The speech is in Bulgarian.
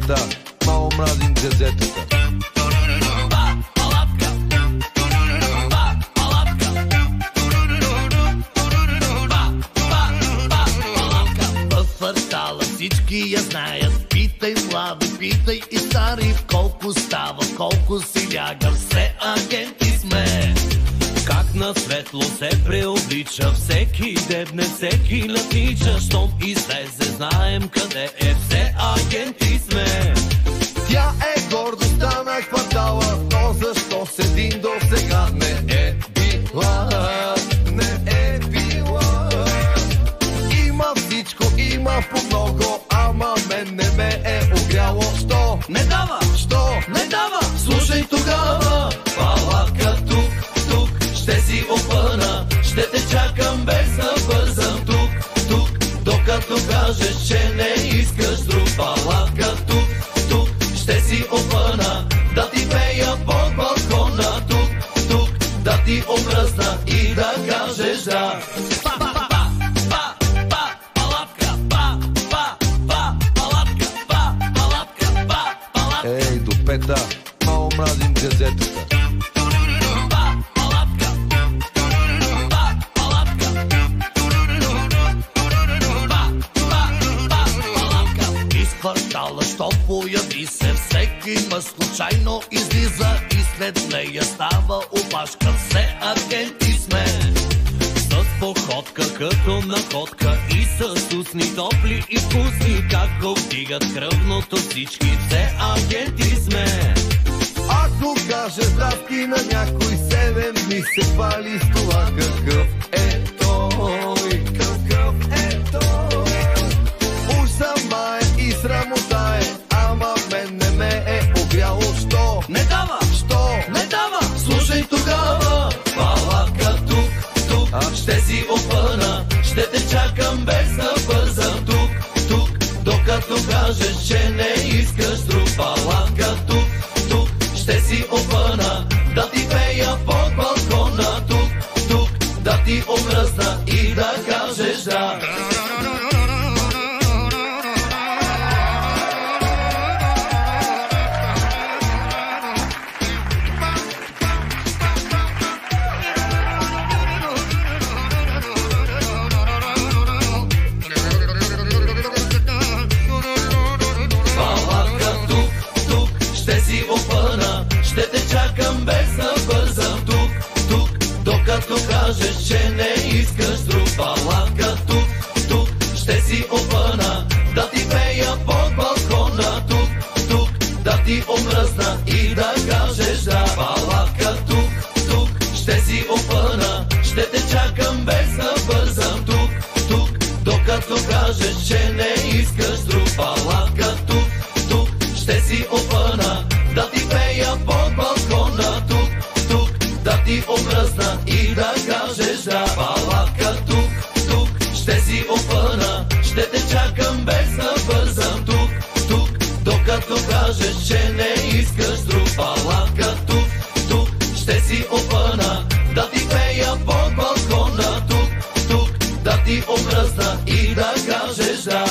пета, мало мразим квартала всички я знаят. Питай млади, питай и стари, колко става, колко си ляга, все агенти сме. Как на светло се преоблича, всеки дебне, всеки летича, щом излезе, знаем къде е, все агенти ме е огряло. Що? Не дава, Що? не дава, слушай тогава, палатка тук, тук, ще си опъна, ще те чакам без да бързам тук, тук, докато кажеш, че не искаш друг палатка тук, тук, ще си опъна, да ти пея под балкона тук, тук, да ти омръзна и да кажеш да. Пета, мало мразим джазетата. Из квартала, що появи се всеки мъж случайно излиза и след нея става опашка. Все агенти сме. Походка като находка и с устни топли и вкусни, как го вдигат кръвното всички. Все агенти сме. Ако каже здрасти на някой седем дни се пали с това какъв е си опъна, да ти пея надежда Палатка тук, тук, ще си опъна. Ще те чакам без да бързам Тук, тук, докато кажеш, че не искаш друг. Палатка тук, тук, ще си опъна. Да ти пея под балкона Тук, тук, да ти обръзна и да кажеш да.